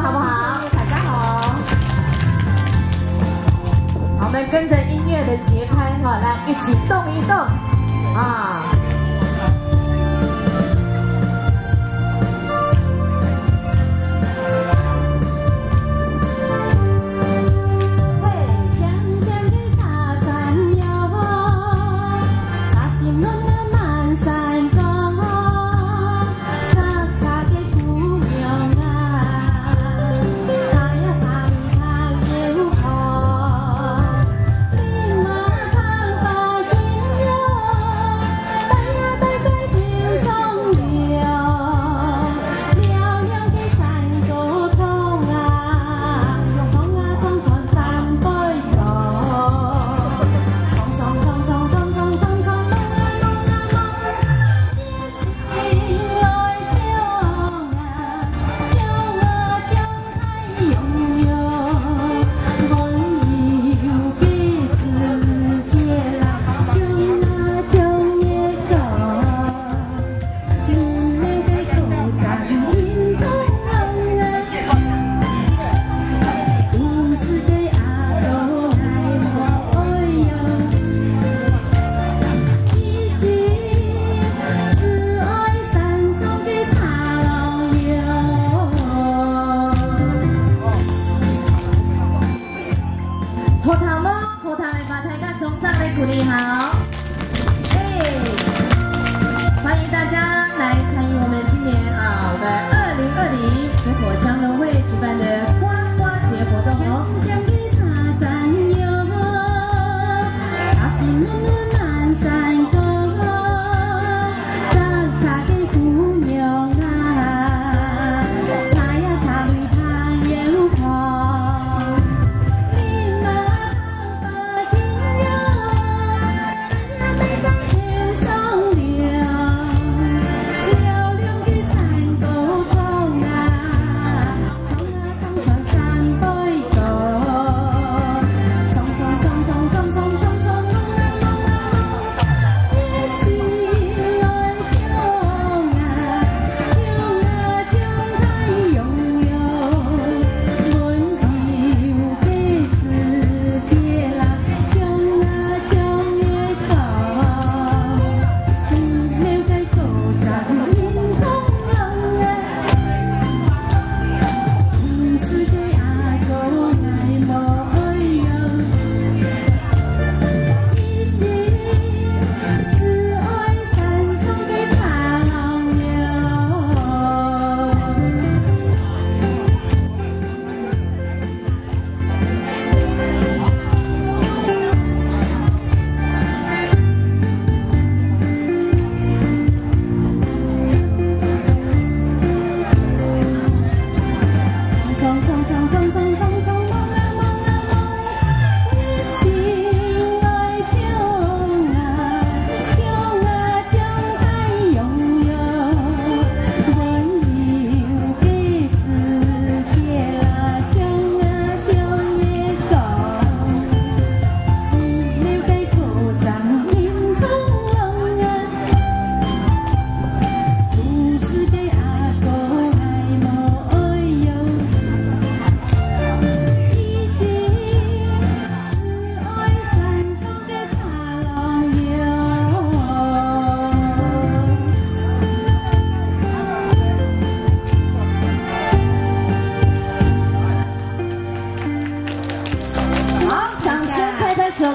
好不好？大家好。好，我们跟着音乐的节拍哈，来一起动一动啊。你好，哎，欢迎大家来参与我们今年啊，我们二零二零火火香农会举办的瓜瓜节活动哦。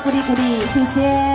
鼓励鼓励，谢谢。